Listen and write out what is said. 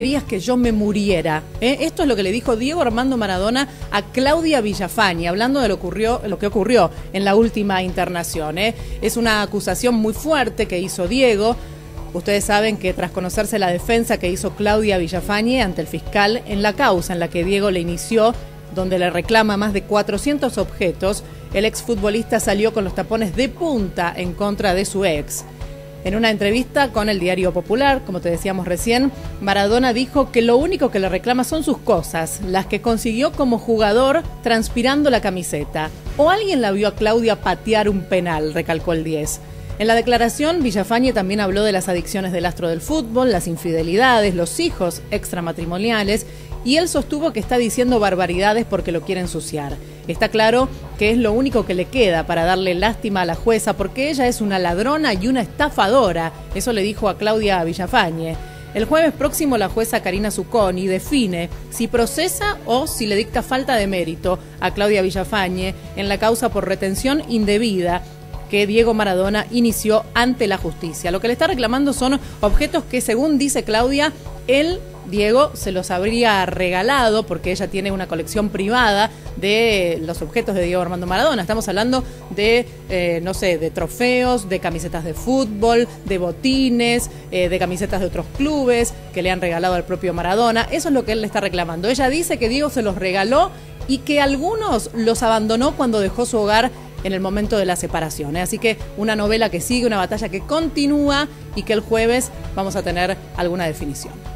querías que yo me muriera. ¿eh? Esto es lo que le dijo Diego Armando Maradona a Claudia Villafañe, hablando de lo, lo que ocurrió en la última internación. ¿eh? Es una acusación muy fuerte que hizo Diego. Ustedes saben que tras conocerse la defensa que hizo Claudia Villafañe ante el fiscal en la causa en la que Diego le inició, donde le reclama más de 400 objetos, el exfutbolista salió con los tapones de punta en contra de su ex. En una entrevista con el Diario Popular, como te decíamos recién, Maradona dijo que lo único que le reclama son sus cosas, las que consiguió como jugador transpirando la camiseta. O alguien la vio a Claudia patear un penal, recalcó el 10. En la declaración, Villafañe también habló de las adicciones del astro del fútbol, las infidelidades, los hijos extramatrimoniales y él sostuvo que está diciendo barbaridades porque lo quiere ensuciar. Está claro que es lo único que le queda para darle lástima a la jueza porque ella es una ladrona y una estafadora. Eso le dijo a Claudia Villafañe. El jueves próximo la jueza Karina Zucconi define si procesa o si le dicta falta de mérito a Claudia Villafañe en la causa por retención indebida que Diego Maradona inició ante la justicia. Lo que le está reclamando son objetos que, según dice Claudia, él Diego se los habría regalado porque ella tiene una colección privada de los objetos de Diego Armando Maradona. Estamos hablando de, eh, no sé, de trofeos, de camisetas de fútbol, de botines, eh, de camisetas de otros clubes que le han regalado al propio Maradona. Eso es lo que él le está reclamando. Ella dice que Diego se los regaló y que algunos los abandonó cuando dejó su hogar en el momento de la separación. ¿eh? Así que una novela que sigue, una batalla que continúa y que el jueves vamos a tener alguna definición.